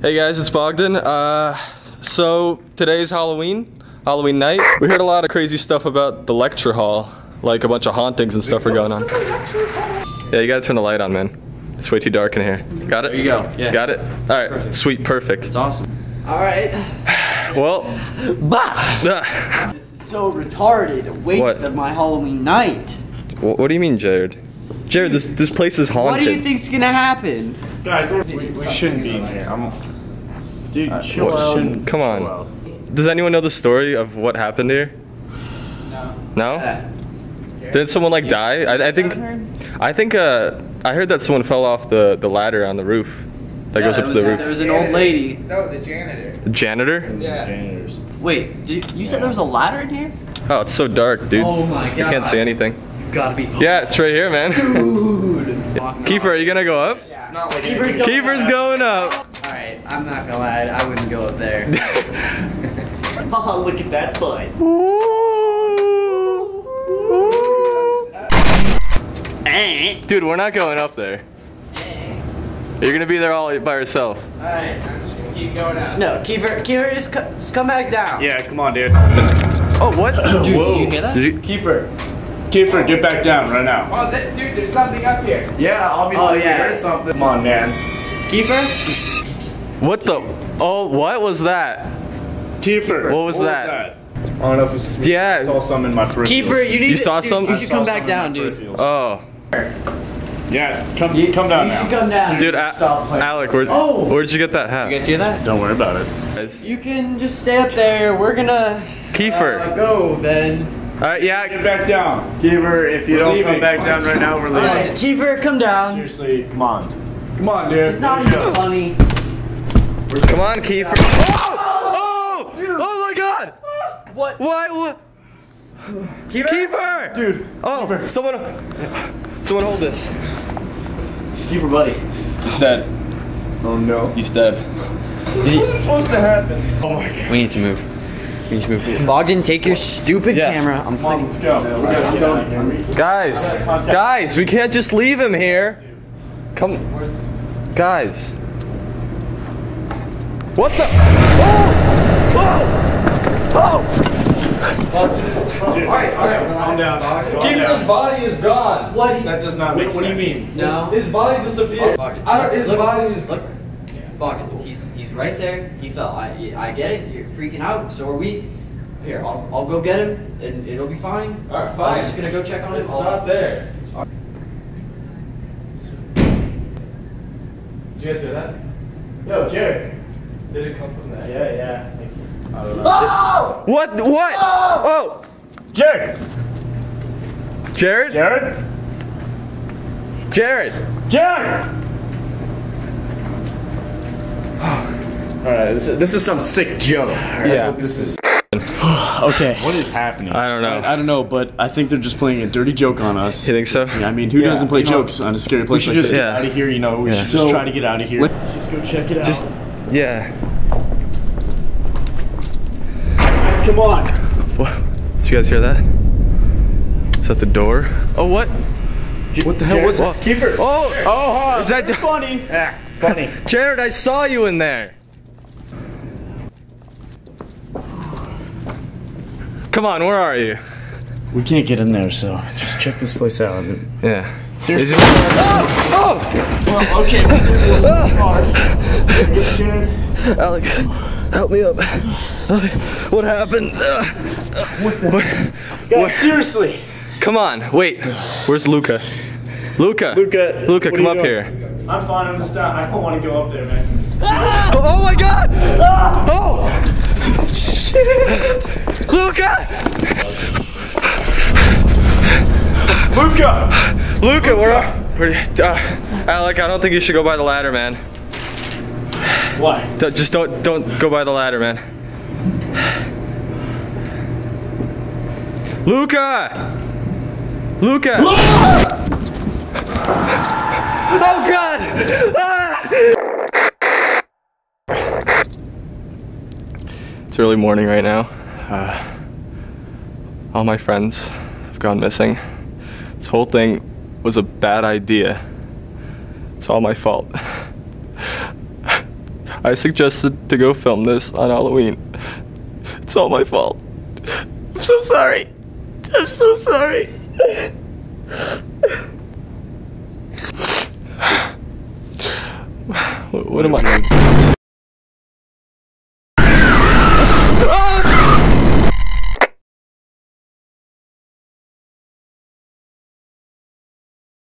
Hey guys, it's Bogdan. Uh, so today's Halloween, Halloween night. We heard a lot of crazy stuff about the lecture hall, like a bunch of hauntings and stuff are going on. Yeah, you gotta turn the light on, man. It's way too dark in here. Got it? There you go. Yeah. Got it? All right, sweet, perfect. It's awesome. All right. Well, Bah! ah, This is so retarded. A waste What? of my Halloween night. wh- what do you mean, Jared? Jared, this this place is haunted. What do you think's gonna happen? Guys, we, we shouldn't be in here. I'm, dude, chill out. shouldn't- come on. out. Does anyone know the story of what happened here? No. No? Did someone like die? I, I think. I think. Uh, I heard that someone fell off the the ladder on the roof. That goes up to was, the roof. there was an old lady. No, the janitor. The janitor? Yeah. Janitors. Wait, did, you said there was a ladder in here? Oh, it's so dark, dude. Oh my I can't see anything. Gotta be. Yeah, it's right here, man. Dude. Kiefer, are you gonna go up? Yeah. It's not like Kiefer's going Kiefer's going up. All right, I'm not gonna lie. I wouldn't go up there. Oh, look at that butt. Dude, we're not going up there. You're gonna be there all by yourself. Alright, I'm just gonna keep going out. no, Kiefer, Kiefer, just, co- just come back down. Yeah, come on, dude. Oh, what? Dude, Whoa. did you hear that? Did you? Kiefer. Kiefer, get back down right now. Oh, that, dude, there's something up here. Yeah, obviously Oh, we yeah. heard something. Come on, man. Kiefer? What the? Oh, what was that? Kiefer. What was that? I don't know if it's just me. Yeah. I saw some in my peripherals. Kiefer, you need You to, saw dude, some? You should saw come some back down, dude. Oh, Yeah, come, You, come down you now. should come down. dude, A- Alec, where, Oh. where'd you get that hat? You guys hear that? Don't worry about it. You can just stay up there. We're gonna Kiefer. uh, go then. All right, yeah. Get back down. Kiefer, if you We're don't leaving. come back down right now, we're leaving. Alright, Kiefer, come down. Seriously, come on. Come on, dude. It's not even funny. Come on, Kiefer. Oh! Oh! Oh my God! What? What? What? Kiefer? Kiefer! Dude, Oh, someone, someone hold this. Kiefer, buddy. He's dead. Oh no. He's dead. What's supposed to happen? Oh my god. We need to move. We need to move. Bogdan, take your stupid Yeah. camera. I'm Come sick. let's go. We gotta get out of here. Guys, guys, we can't just leave him here. Come, guys. What the? Oh! Oh! Oh! Alright, alright, Calm down. Calm Kiefer's down. body is gone. What? That does not make What do you mean? No. His body disappeared. Bogdan. I his Look, body is. Look. Bogdan, he's he's right there. He fell. I I get it. You're freaking out. So are we. Here, I'll, I'll go get him, and it'll be fine. Alright, fine. I'm just gonna go check on him. It's I'll- not there. Did you guys hear that? Yo, Jared. Did it come from there? Yeah, yeah. Thank you. I don't know. Oh! What? What? Oh! oh! Jared! Jared? Jared? Jared! Jared! Alright, this, is- this is some sick joke. Yeah. This is. Okay. What is happening? I don't know. I, I don't know, but I think they're just playing a dirty joke on us. You think so? Yeah, I mean, who Yeah, doesn't play you know, jokes on a scary We place should like just this? get Yeah. out of here, you know. We Yeah. should just So- try to get out of here. Let's just go check it out. Just, yeah. Guys, come on. What? Did you guys hear that? Is that the door? Oh, what? What the hell was that? Kiefer. Oh! Oh, huh. Is that- Very funny? Yeah, funny. Jared, I saw you in there. Come on, where are you? We can't get in there, so just check this place out. Yeah. Seriously. Is it- ah! oh! Well, okay. Jared. Alec, help me up. Alec, what happened? Uh, what? Guys, seriously. Come on, wait. Where's Luca? Luca. Luca, Luca, come up you here. I'm fine. I'm just down. I don't want to go up there, man. Oh, oh my God! Oh! Shit! Luca! Luca. Luca, where? Are, where? Uh, Alec, I don't think you should go by the ladder, man. Why? Don't- Just don't don't go by the ladder, man. Luca! Luca! oh God! Ah! It's early morning right now. Uh, all my friends have gone missing. This whole thing was a bad idea. It's all my fault. I suggested to go film this on Halloween. It's all my fault. I'm so sorry. I'm so sorry. What, am I?